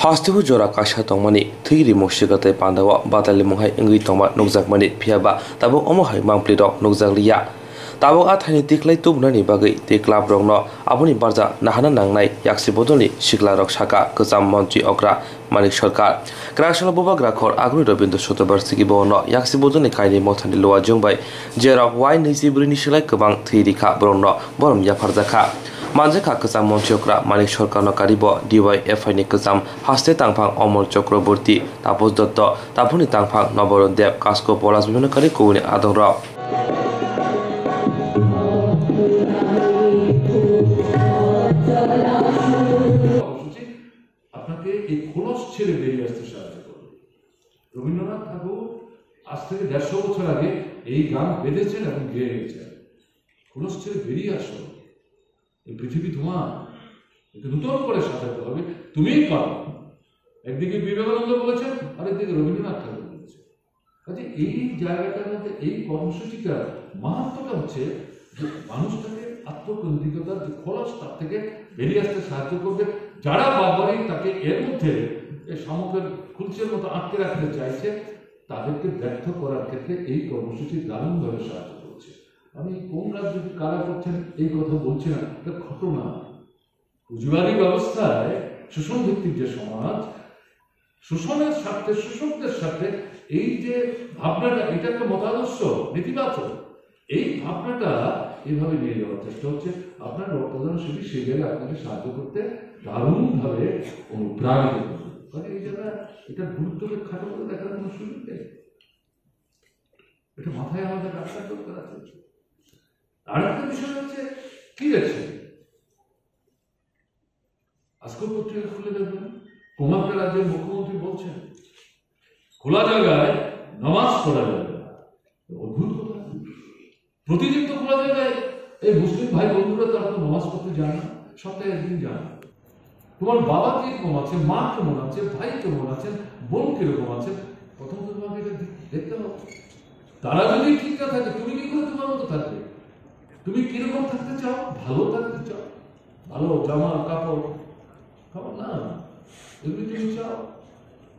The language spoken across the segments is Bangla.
하스티후 조라 카샤 동마니 트이리 모시가테 반다와 바달리 몽하이 응이 동마 녹작마니 피아바 따보 어머하이 망플리도 녹작리야 따보 아타니 디클라이 뚜브나니 바게 디클랍 롱노 아부니 바자 나하나 낭나이 약시 보돌리 시글라럭 샤카 그잠 먼지 어그라 মানিক সরকার ক্রাশনা বোবা গ্রাখর আগ্রহী রবীন্দ্র শতবার্ষিকী বর্ণ ইয়াকসি বোজনে কাইনি মথানি লোয়া জংবাই জেরব ওয়াই নিজিবুরি নিশিলাই কবাং থিরিখা বর্ণ বরম ইয়াফার জাখা মানজেখা কিসাম মন্ত্রীকরা মানিক সরকার নকারিব ডিওয়াইএফআই নি কিসাম হাস্তে তাংফাং অমল চক্রবর্তী তাপস দত্ত তাপুনি তাংফাং নবরণ দেব কাসকো পলাশ বিমানকারী কৌনি আদং রাও রবীন্দ্রনাথ ঠাকুর আজ থেকে দেড়শো বছর আগে এই গান বেঁধেছেন এবং গেয়ে গেছেন ছেড়ে বেরিয়ে আসো এই পৃথিবী তোমার। একে নতুন করে সাজাতে হবে। তুমিই পারো একদিকে বিবেকানন্দ বলেছেন আর একদিকে রবীন্দ্রনাথ ঠাকুর বলেছেন কাজে এই জায়গাটার মধ্যে, এই কর্মসূচিটার মাহাত্মটা হচ্ছে যে মানুষটাকে আত্মকেন্দ্রিকতার যে খোলস, তার থেকে বেরিয়ে আসতে সাহায্য করবে। যারা বাবারই তাকে এর মধ্যে সমগ্রের খুলছের মতো আটকে রাখতে চাইছে, তাদেরকে ব্যর্থ করার ক্ষেত্রে এই কর্মসূচি দারুণভাবে সাহায্য আমি কোন রাজ্য কারা করছেন এই কথা বলছি না, এটা ঘটনা। পুঁজিবাদী ব্যবস্থায় শোষণ ভিত্তিক যে সমাজ, শোষণের স্বার্থে, শোষকদের সাথে এই যে ভাবনাটা, এটা একটা মতাদর্শ, নেতিবাচক। এই ভাবনাটা এইভাবে নিয়ে যাওয়ার চেষ্টা হচ্ছে। আপনার রক্তদান শিবির সেই জায়গায় আপনাকে সাহায্য করতে দারুণভাবে অনুপ্রাণিত করবে। কারণ এই জায়গায় এটা গুরুত্বকে খাটো করে দেখার কোনো সুযোগ নেই। এটা মাথায় আমাদের রাস্তা দরকার আছে আর একটা বিষয় হচ্ছে, কি দেখছে আজকের পত্রিকা খুলে দেখবেন। একটা রাজ্যের মুখ্যমন্ত্রী বলছেন, খোলা জায়গায় নামাজ পড়া যাবে অদ্ভুত কথা। প্রতিদিন তো খোলা জায়গায় এই মুসলিম ভাই বন্ধুরা তারা তো নামাজ পড়তে যায় না, সপ্তাহে একদিন যায় তোমার বাবা কীরকম আছে, মা কেমন আছে, ভাই কেমন আছেন বোন কীরকম আছে? প্রথমত তোমাকে এটা দেখতে হবে। তারা যদি ঠিক না থাকে, তুমি কি করে তোমার মতো থাকবে? তুমি কীরকম থাকতে চাও? ভালো থাকতে চাও? ভালো জামা, কাপড়? না। এগুলি তুমি চাও?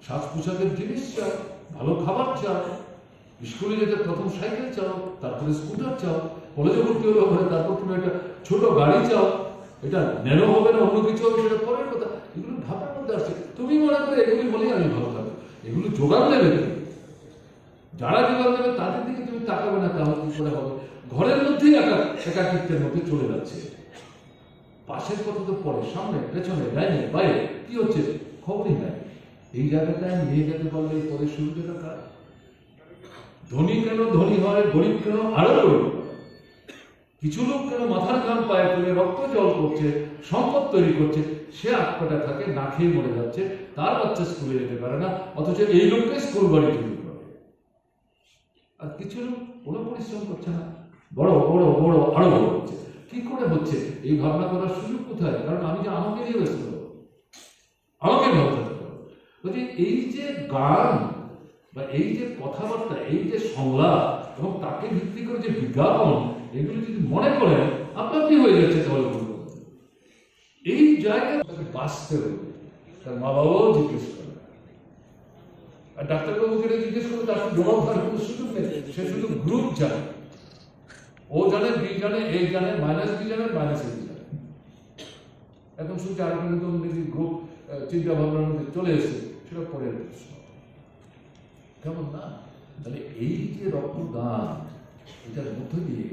সাজ পোশাকের জিনিস চাও? ভালো খাবার চাও? স্কুলে যেতে প্রথম সাইকেল চাও? তারপরে স্কুটার চাও? কলেজে ভর্তি হলে হবে তারপর তুমি একটা ছোট গাড়ি চাও? এটা ন্যানো হবে না, অন্য কিছু হবে, সেটা পরের কথা। এগুলো ভাবনার মধ্যে আসছে। তুমি মনে করে, এগুলি বলেই আমি ভালো থাকব। এগুলো যোগান দেবে যারা জোগান দেবে, তাদের দিকে তাকাবে না, তাহলে কি করে হবে? ঘরের মধ্যেই একা মধ্যে চলে যাচ্ছে। পাশের কথা তো পরে, সামনে, পেছনে, ডাইনে, বাইরে, কি হচ্ছে? খবরই নাই। এই জায়গাটায় নিয়ে যেতে পারলে এই কার? ধনী কেন ধনী হয়, গরিব কেন আরও কিছু লোক কেন মাথার ঘাম পায়ে তুলে রক্ত জল করছে, সম্পদ তৈরি করছে, সে আটকাটা থাকে, না খেয়ে মরে যাচ্ছে, তার বাচ্চা স্কুলে যেতে পারে না, অথচ এই লোককে স্কুল বাড়ি করে আর কিছু কোনো পরিশ্রম করছে না। বড় বড় বড়, আরও বড় হচ্ছে। কি করে হচ্ছে? এই ভাবনা করার সুযোগ কোথায়? কারণ আমি যে আমাকে নিয়ে ব্যস্ত। আমাকে বলছি, এই যে গান বা এই যে কথাবার্তা, এই যে সংলাপ এবং তাকে ভিত্তি করে যে বিজ্ঞাপন, এগুলো যদি মনে করেন আপনার কি হয়ে যাচ্ছে তাহলে এই জায়গায় বাঁচতে হবে। তার মা বাবাও জিজ্ঞেস করে। আর ডাক্তারবাবুকে জিজ্ঞেস করে তার জবাব দেওয়ার কোনো সে শুধু গ্রুপ জানে। ও জানে বি জানে এ জানে মাইনাস বি জানে মাইনাস এ জানে। এখন শুধু আরেকটা নতুন যদি গ্রুপ চিন্তা ভাবনার মধ্যে চলে এসেছে। সেটা পরের প্রশ্ন। কেমন না? তাহলে এই যে রক্তদান, এটার মধ্য দিয়ে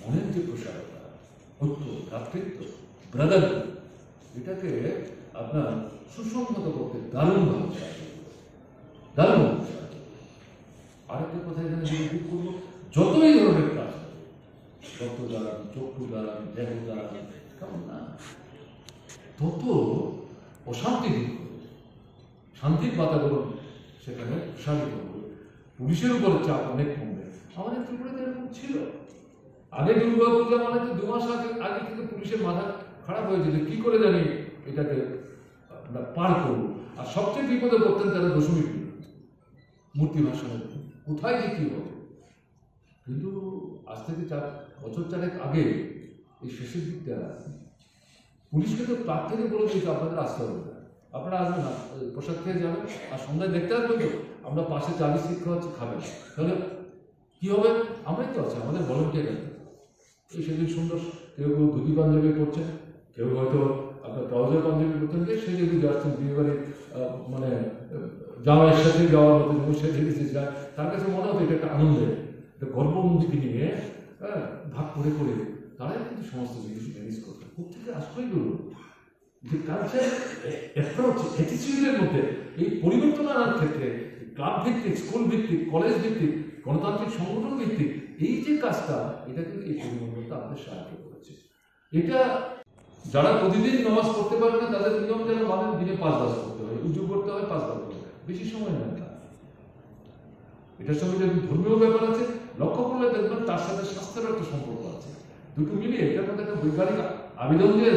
মনের যে প্রসারতা ঐক্য ভ্রাতৃত্ব ব্রাদার এটাকে আপনার সুসংহত করতে দারুণভাবে সাহায্য দারুণ আরেকটা কথা এখানে করব। যতই ধরনের কাজ রক্তদান চক্ষুদান দেহদান কেমন না। তত অশান্তি করবে শান্তির বাতাবরণ সেখানে প্রসারিত হবে পুলিশের উপর চাপ অনেক কমবে। আমাদের ত্রিপুরাতে এরকম ছিল। আগে দুর্গা পূজা মানে তো দু মাস আগে আগে থেকে পুলিশের মাথা খারাপ হয়ে যেত। কি করে জানি এটাকে পার করব। আর সবচেয়ে বিপদে পড়তেন তারা দশমী মূর্তি ভাষণের দিন। কোথায় যে কি হবে কিন্তু আজ থেকে চার বছর চারেক আগে এই শেষের দিকটা পুলিশকে তো তার থেকে বলে দিয়েছে, আপনাদের আসতে হবে না। আপনারা আসবেন না প্রসাদ খেয়ে যাবেন, আর সন্ধ্যায় দেখতে আসবেন তো, আমরা পাশে চাবি শিক্ষা হচ্ছে খাবেন তাহলে কি হবে আমরাই তো আছি, আমাদের ভলেন্টিয়ার এই সেদিন সুন্দর, কেউ কেউ ধুতি পাঞ্জাবি করছেন কেউ হয়তো আপনার ট্রাউজার পাঞ্জাবি করতেন যে সে যদি যাচ্ছেন বিয়ে বাড়ি মানে জামাইয়ের সাথে যাওয়ার মতো যেমন সে যেতে যায় তার কাছে মনে হতো এটা একটা আনন্দের, একটা গর্বমুক্তিকে নিয়ে হ্যাঁ ভাগ করে করে। তারাই কিন্তু সমস্ত জিনিস ম্যানেজ করতেন প্রত্যেকে আসলেই করব যে কালচার অ্যাপ্রোচ অ্যাটিচিউডের মধ্যে, এই পরিবর্তন আনার ক্ষেত্রে, ক্লাব ভিত্তিক, স্কুল ভিত্তিক, কলেজ ভিত্তিক, গণতান্ত্রিক সংগঠন ভিত্তিক, এই যে কাজটা, এটা কিন্তু এই পরিবর্তনটা আমাদের সাহায্য করেছে। এটা যারা প্রতিদিন নামাজ পড়তে পারে না, তাদের নিয়ম যেন মানেন, দিনে পাঁচ বার করতে হয়, উজু করতে হয়, পাঁচ বার করতে হয়। বেশি সময় নেয় না এটার সঙ্গে যদি ধর্মীয় ব্যাপার আছে, লক্ষ্য করলে দেখবেন তার সাথে স্বাস্থ্যের একটা সম্পর্ক আছে। দুটো মিলিয়ে এটার মধ্যে একটা বৈজ্ঞানিক আবেদন যে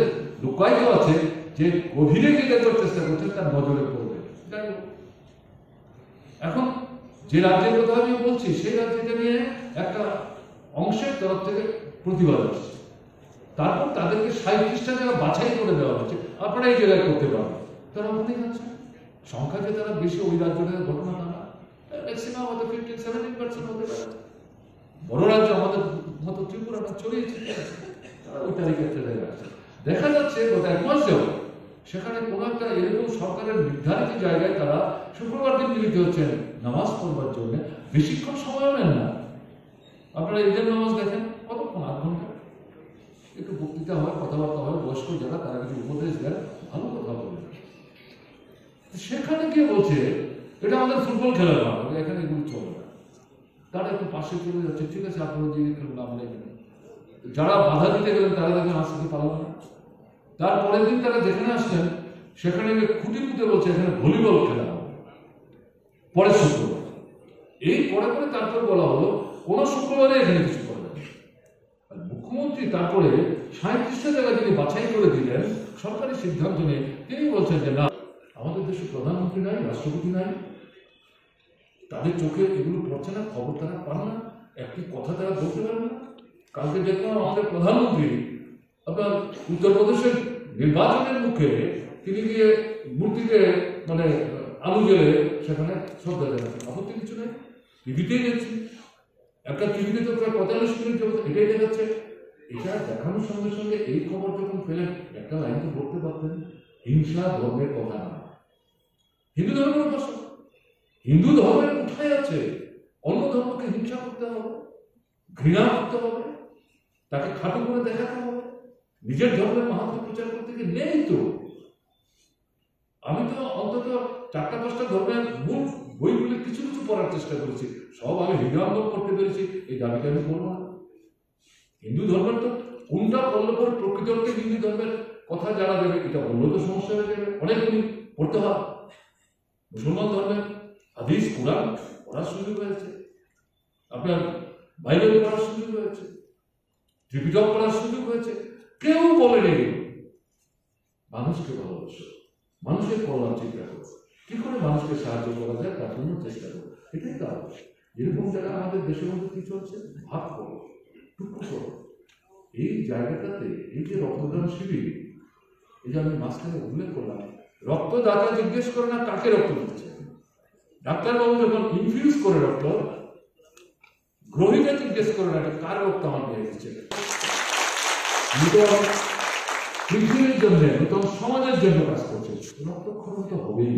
লুকায়িত আছে, যে গভীরে যেতে করার চেষ্টা করছেন তার নজরে পড়বে। এখন যে রাজ্যের কথা আমি বলছি, সেই রাজ্যকে নিয়ে একটা অংশের তরফ থেকে প্রতিবাদ আসছে। তারপর তাদেরকে সাঁত্রিশটা জায়গা বাছাই করে দেওয়া হচ্ছে, আপনারা এই জায়গায় করতে পারবেন। তারা ওখানেই যাচ্ছে? সংখ্যা যে তারা বেশি ওই রাজ্যটার ঘটনা না ম্যাক্সিমাম হয়তো ফিফটিন সেভেন্টিন পার্সেন্ট হতে পারে। বড় রাজ্য আমাদের মতো ত্রিপুরা না তারা ওই তারিখে একটা জায়গায় দেখা যাচ্ছে গত এক মাস সেখানে কোনো একটা এরকম সরকারের নির্ধারিত জায়গায় তারা শুক্রবার দিন মিলিত হচ্ছেন। নামাজ পড়বার জন্য। বেশিক্ষণ সময় নেন না। আপনারা ঈদের নামাজ দেখেন কতক্ষণ? আধ ঘণ্টা? একটু বক্তৃতা হয়, কথাবার্তা হয়, বয়স্ক যারা, তারা কিছু উপদেশ দেন। সেখানে গিয়ে বলছে, এটা আমাদের ফুটবল মাঠ এটা এখানে এগুলো চলে না। তারা একটু পাশে চলে যাচ্ছে, ঠিক আছে, আপনারা খেলুন এখানে যারা বাধা দিতে গেলেন, তারা দেখেন আসতে পারলেন না। তারপরের দিন তারা যেখানে আসলেন সেখানে গিয়ে খুঁটি পুঁতে বলছে, এখানে ভলিবল খেলা পরে শুক্রবার। এই পরে পরে তারপর বলা হলো, কোন শুক্রবারে এখানে কিছু করবে না। মুখ্যমন্ত্রী তারপরে সাঁত্রিশটা জায়গা তিনি বাছাই করে দিলেন, সরকারি সিদ্ধান্ত নিয়ে তিনি বলছেন যে, না আমাদের দেশে প্রধানমন্ত্রী নাই, রাষ্ট্রপতি নাই। তাদের চোখে এগুলো পড়ছে না, খবর তারা পান না, একটি কথা তারা বলতে পারে না। কালকে দেখলাম আমাদের প্রধানমন্ত্রী আপনার উত্তরপ্রদেশের নির্বাচনের মুখে তিনি গিয়ে মূর্তিকে মানে আলু জেলে সেখানে শ্রদ্ধা জানাচ্ছেন। আপত্তি কিছু নেই, টিভিতেই দেখছি। একটা টিভিতে তো প্রায় পঁয়তাল্লিশ মিনিট যাবত এটাই দেখাচ্ছে। এটা দেখানোর সঙ্গে সঙ্গে এই খবর যখন পেলেন একটা লাইন তো বলতে পারতেন, হিংসা ধর্মের কথা না। হিন্দু ধর্মের ভাষা হিন্দু ধর্মের কোথায় আছে। অন্য ধর্মকে হিংসা করতে হবে, ঘৃণা করতে হবে, তাকে খাটো করে দেখাতে হবে। নিজের ধর্মের মাহাত্ম প্রচার করতে গিয়ে নেই তো। আমি তো অন্তত চারটা পাঁচটা ধর্মের মূল বইগুলি কিছু কিছু পড়ার চেষ্টা করেছি। সব আমি হৃদয়ঙ্গম করতে পেরেছি, এই দাবিটা আমি করব না। হিন্দু ধর্মের তো কোনটা পড়লে পরে প্রকৃত হিন্দু ধর্মের কথা যারা দেবে, এটা বললেও তো সমস্যা হয়ে যাবে। অনেকগুলি পড়তে হয় মুসলমান ধর্মের হাদিস কোরআন পড়ার সুযোগ হয়েছে। আপনার বাইবেল পড়ার সুযোগ হয়েছে। ত্রিপিটক পড়ার সুযোগ হয়েছে। কেউ বলেনি। এগুলো। মানুষকে ভালোবাসো। মানুষের কল্যাণ চিন্তা করো। কি করে মানুষকে সাহায্য করা যায় তার জন্য চেষ্টা করো। এটাই কাজ এরকম জায়গা আমাদের দেশের মধ্যে কি চলছে? ভাগ করো টুকু করো। এই জায়গাটাতে এই যে রক্তদান শিবির, এই যে আমি মাঝখানে উল্লেখ করলাম রক্তদাতা জিজ্ঞেস করে না, কাকে রক্ত দিচ্ছে? ডাক্তারবাবু যখন ইনফিউজ করে রক্ত, গ্রহিতা জিজ্ঞেস করে না কার রক্ত আমার দিচ্ছে? নূতন পৃথিবীর জন্য নতুন সমাজের জন্য কাজ করছে। রক্তক্ষরণ তো হবেই।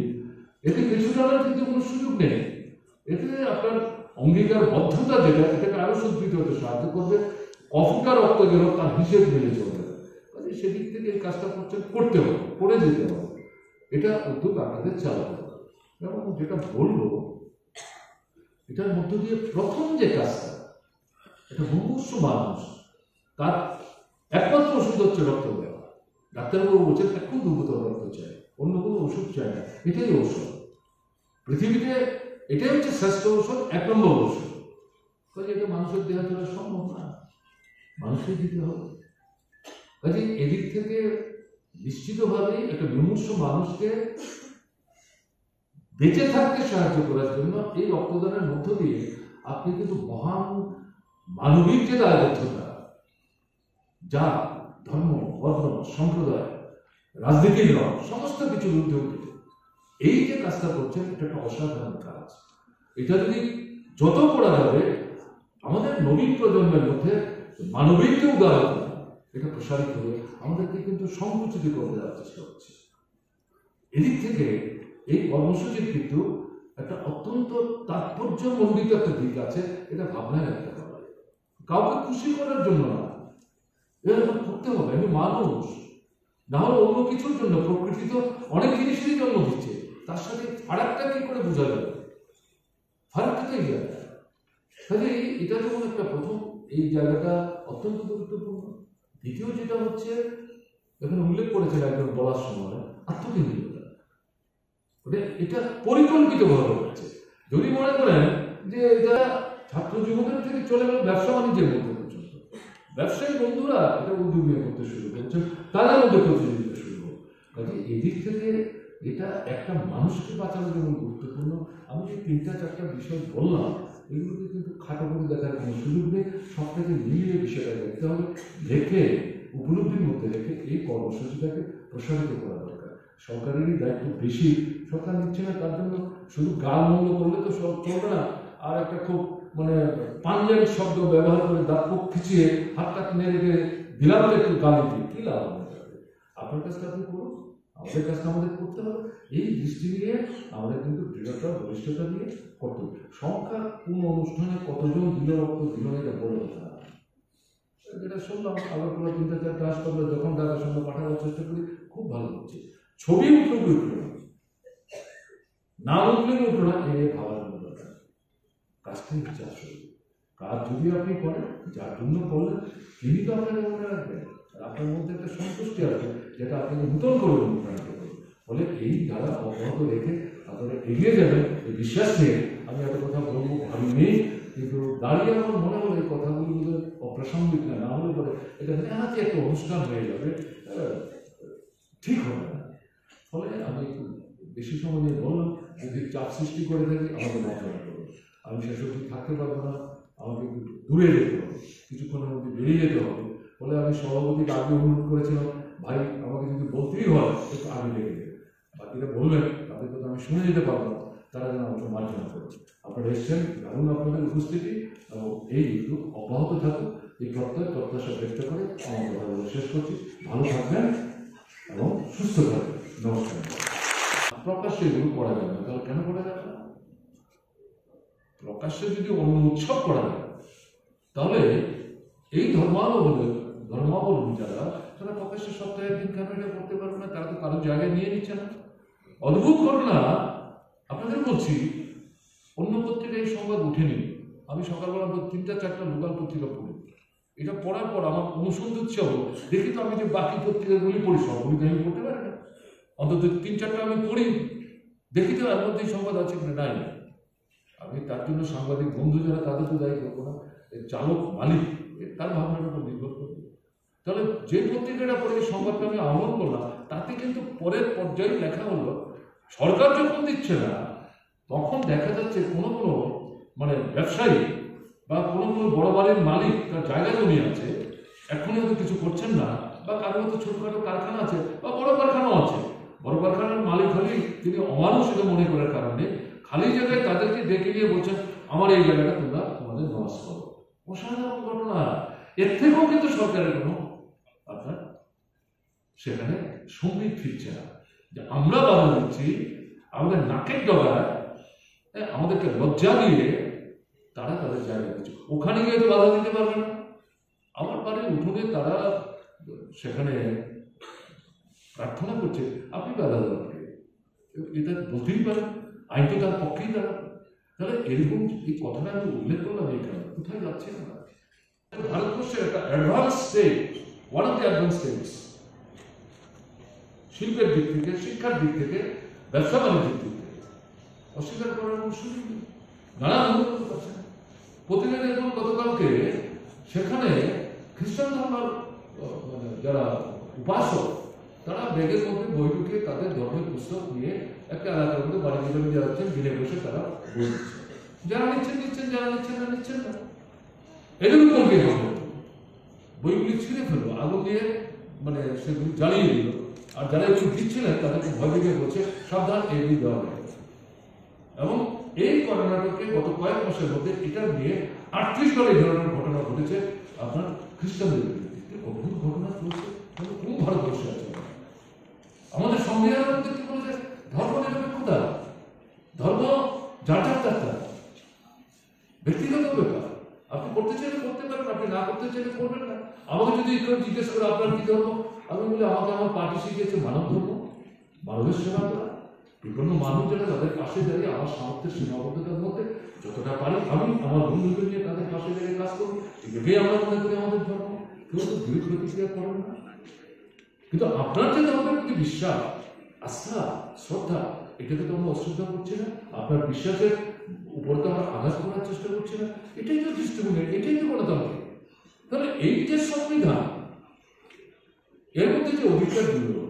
এতে কিছু জানার কিন্তু কোনো সুযোগ নেই। এতে আপনার অঙ্গীকার বদ্ধতা যেটা, এটাকে আরও সুদৃঢ় হতে সাহায্য করবে। কফুটা রক্ত গেল তার হিসেব মেনে চলবে। সেদিক থেকে এই কাজটা করছেন, করতে হবে, করে যেতে হবে। এটা উদ্যোগ আপনাদের হবে। এবং যেটা বলব, এটার মধ্য দিয়ে প্রথম যে কাজটা, এটা মুমূর্ষ মানুষ, তার একমাত্র ওষুধ হচ্ছে রক্ত দেওয়া ডাক্তারবাবু বলছেন, এখন দুর্গত রক্ত চাই অন্য কোনো ওষুধ চাই না, এটাই ঔষধ। পৃথিবীতে এটাই হচ্ছে শ্রেষ্ঠ ঔষধ, এক নম্বর ঔষধ। কাজে এটা মানুষের দেওয়া চলা সম্ভব না। মানুষকে দিতে হবে। কাজে এদিক থেকে নিশ্চিতভাবেই একটা বিমূর্ষ মানুষকে বেঁচে থাকতে সাহায্য করার জন্য এই রক্তদানের মধ্য দিয়ে আপনি কিন্তু মহান মানবিক যে দায়বদ্ধতা যা ধর্ম, বর্ণ, সম্প্রদায়, রাজনীতির রং, সমস্ত কিছু উঠে এই যে কাজটা করছেন, এটা একটা অসাধারণ কাজ। এটা যদি যত করা যাবে, আমাদের নবীন প্রজন্মের মধ্যে মানবিক যে উদাহরণ এটা প্রসারিত হয়ে আমাদেরকে কিন্তু সংকুচিত করে দেওয়ার চেষ্টা হচ্ছে এদিক থেকে এই কর্মসূচির কিন্তু একটা অত্যন্ত তাৎপর্যমণ্ডিত একটা দিক আছে, এটা ভাবনায় রাখতে হবে। কাউকে খুশি করার জন্য না। এরকম করতে হবে, আমি মানুষ। না হলে অন্য কিছুর জন্য, প্রকৃতি তো অনেক জিনিসেরই জন্ম দিচ্ছে। তার সাথে ফারাকটা কি করে বোঝা যাবে ফারাকটা তো এই জায়গা কাজে এটা যেমন একটা প্রথম, এই জায়গাটা অত্যন্ত গুরুত্বপূর্ণ। দ্বিতীয় যেটা হচ্ছে, এখানে উল্লেখ করেছেন একজন বলার সময় আত্মকেন্দ্রিকতা। মানে এটা পরিকল্পিতভাবে হচ্ছে। যদি মনে করেন যে এটা ছাত্র জীবনের থেকে চলে গেল ব্যবসা বাণিজ্যের মধ্যে পর্যন্ত। ব্যবসায়ী বন্ধুরা এটা উদ্যোগ করতে শুরু করছেন তাদের মধ্যে প্রতিযোগিতা শুরু হোক কাজে এদিক থেকে এটা একটা মানুষকে বাঁচানো যেমন গুরুত্বপূর্ণ, আমি যে তিনটা, চারটা বিষয় বললাম এগুলোকে কিন্তু খাটো করে দেখার কোনো সুযোগ নেই, সবটাকে মিলিয়ে বিষয়টা দেখতে হবে দেখে উপলব্ধির মধ্যে রেখে এই কর্মসূচিটাকে প্রসারিত করা দরকার। সরকারেরই দায়িত্ব বেশি, সরকার নিচ্ছে না, তার জন্য শুধু গাল মন্দ করলে তো সব চলবে না। আর একটা খুব মানে পাঞ্জাবি শব্দ ব্যবহার করে দাঁত মুখ খিচিয়ে হাতটা নেড়ে রেখে দিলাম একটু গালি দিয়ে, কি লাভ? আপনার কাজটা আপনি করুন। আমাদের কাজটা আমাদের করতে হবে। এই দৃষ্টি নিয়ে আমাদের কিন্তু দৃঢ়তা বলিষ্ঠতা দিয়ে করতে সংখ্যা কোন অনুষ্ঠানে কতজন দিল রক্ত না এটা বড় কথা। যেটা শুনলাম আগরতলা তিনটা চারটা হাসপাতালে যখন ঢাকার সঙ্গে পাঠানোর চেষ্টা করি, খুব ভালো হচ্ছে। ছবি উঠল কি উঠল না? না উঠলে কি উঠল না? এ ভাবার কোনো দরকার নেই। কাজটাই হচ্ছে আসলে। কাজ যদি আপনি করেন, যার জন্য করলেন তিনি তো আপনাকে মনে রাখবেন। আপনার মধ্যে একটা সন্তুষ্টি আছে। যেটা আপনাকে নূতন করে অনুপ্রাণিত ফলে এই ধারা অব্যাহত রেখে আপনারা এগিয়ে যাবেন, এই বিশ্বাস নিয়ে। আমি এত কথা বলব, ভাবিনি, কিন্তু দাঁড়িয়ে আমার মনে হলো এই কথাগুলো বোধহয় অপ্রাসঙ্গিক না না হলে পরে এটা নেহাতি একটা অনুষ্ঠান হয়ে যাবে ঠিক হবে না। ফলে আমি বেশি সময় নিয়ে বললাম, যদি চাপ সৃষ্টি করে থাকি, আমাকে মার্জনা করব আমি শেষ অবধি থাকতে পারব না, আমাকে একটু দূরে যেতে হবে, কিছুক্ষণের মধ্যে বেরিয়ে যেতে হবে। ফলে আমি সভাপতিকে আগে অনুরোধ করেছিলাম ভাই, আমাকে যদি বলতেই হয় একটু আগে লেগে দেবে বাকিরা বলবেন, তাদের কথা আমি শুনে যেতে পারব না। তারা যেন আমাকে মার্জনা করে। আপনারা এসছেন, দারুণ আপনাদের উপস্থিতি এবং এই একটু অব্যাহত থাকুক এই প্রত্যয়, প্রত্যাশা ব্যক্ত করে আমার কথা শেষ করছি। ভালো থাকবেন এবং সুস্থ থাকবেন। নমস্কার। প্রকাশ্যে এগুলো করা যাবে না। তাহলে কেন করা যাবে না? প্রকাশ্যে যদি অন্য উৎসব করা যায়, তাহলে এই ধর্মাবলম্বী ধর্মাবলম্বী যারা তারা প্রকাশ্যে সপ্তাহে একদিন কেন এটা করতে পারবে না? তারা তো কারও জায়গায় নিয়ে নিচ্ছে না। অদ্ভুত ঘটনা। আপনাদের বলছি, অন্য পত্রিকায় এই সংবাদ উঠেনি। আমি সকালবেলা তিনটা, চারটা লোকাল পত্রিকা পড়ি। এটা পড়ার পর আমার অনুসন্ধান ইচ্ছে হলো দেখি তো আমি যে বাকি পত্রিকাগুলি পড়ি, সবগুলি আমি পড়তে পারি না। অন্তত তিন, চারটা আমি পড়ি। দেখি তো এর মধ্যে সংবাদ আছে কিনা, নাই। আমি তার জন্য সাংবাদিক বন্ধু যারা, তাদের তো দায়ী করব না। চালক মালিক তার ভাবনার উপর নির্ভর তাহলে যে পত্রিকাটা পড়ে সংবাদটা আমি আহ্বান করলাম, তাতে কিন্তু পরের পর্যায়ে লেখা হলো, সরকার যখন দিচ্ছে না, তখন দেখা যাচ্ছে কোনো কোনো মানে ব্যবসায়ী বা কোনো কোনো বড় বাড়ির মালিক তার জায়গা জমি আছে, এখনই হয়তো কিছু করছেন না, বা কারোর হয়তো ছোটখাটো কারখানা আছে, বা বড় কারখানাও আছে। বড় কারখানার মালিক হলেই তিনি অমানুষ এটা মনে করার কারণে খালি জায়গায় তাদেরকে ডেকে নিয়ে বলছেন, আমার এই জায়গাটা তোমরা তোমাদের নামাজ করো। অসাধারণ ঘটনা। এর থেকেও কিন্তু সরকারের কোনো সেখানে সংগীত ফিরছে না। যে আমরা বাধা দিচ্ছি, আমাদের নাকের ডগায় আমাদেরকে লজ্জা দিয়ে তারা তাদের জায়গা দিচ্ছে ওখানে গিয়ে তো বাধা দিতে পারবে না। আমার বাড়ির উঠোনে তারা সেখানে প্রার্থনা করছে, আপনি বাধা দেবেন এটা বলতেই পারেন আইন তো তার পক্ষেই দাঁড়াবে তাহলে এরকম এই কথাটা আমি উল্লেখ করলাম এখানে। কোথায় যাচ্ছে না? ভারতবর্ষের একটা advance state one of the advance states শিল্পের দিক থেকে, শিক্ষার দিক থেকে ব্যবসা বাণিজ্যের দিক থেকে। অস্বীকার করার কোনো সুযোগ নেই। নানা ধর্ম আছে প্রতিদিন দেখুন গতকালকে সেখানে খ্রিস্টান ধর্মের মানে যারা উপাসক, তারা ব্যাগের মধ্যে বই ঢুকিয়ে তাদের ধর্মের পুস্তক নিয়ে একটা এলাকার মধ্যে বাড়ি জমি যাচ্ছেন দিনে বসে তারা বই যারা নিচ্ছেন নিচ্ছেন, যারা নিচ্ছেন না নিচ্ছেন না। এদের উপর কে বইগুলি ছিঁড়ে ফেলল আগুন দিয়ে মানে সেগুলি জ্বালিয়ে দিল আর যারা একটু দিচ্ছিলেন তাদেরকে ভয় দেখে বলছে, সাবধান এগিয়ে দেওয়া হবে এবং এই কর্ণাটকে গত কয়েক মাসের মধ্যে এটা নিয়ে আটত্রিশ বার এই ধরনের ঘটনা ঘটেছে। আপনার খ্রিস্টানদের বিরুদ্ধে অদ্ভুত ঘটনা চলছে? কোন ভারতবর্ষে আছে? আমাদের সংবিধানের মধ্যে কি বলেছে? ধর্ম নিরপেক্ষতা। ধর্ম যার যার যার। ব্যক্তিগত ব্যাপার। আপনি করতে চাইলে করতে পারেন, আপনি না করতে চাইলে করবেন না। আমাকে যদি জিজ্ঞেস করে, আপনার কি ধর্ম? আমি বলি, আমাকে আমার পার্টি শিখিয়েছে মানব ধর্ম, মানবের সেবা করা। বিপন্ন মানুষ যারা তাদের পাশে দাঁড়িয়ে আমার সামর্থ্যের সীমাবদ্ধতার মধ্যে যতটা পারি আমি আমার বন্ধুদের নিয়ে তাদের পাশে দাঁড়িয়ে কাজ করব এটাকেই আমরা মনে করি আমাদের ধর্ম। কেউ তো বিরোধ প্রতিক্রিয়া করেন না। কিন্তু আপনার যে ধর্মের প্রতি বিশ্বাস, আস্থা, শ্রদ্ধা, এটাকে তো আমরা অশ্রদ্ধা করছি না। আপনার বিশ্বাসের উপর তো আমরা আঘাত করার চেষ্টা করছি না। এটাই তো দৃষ্টিভঙ্গি, এটাই তো গণতন্ত্র তাহলে এই যে সংবিধান 英語的におびっくりするの。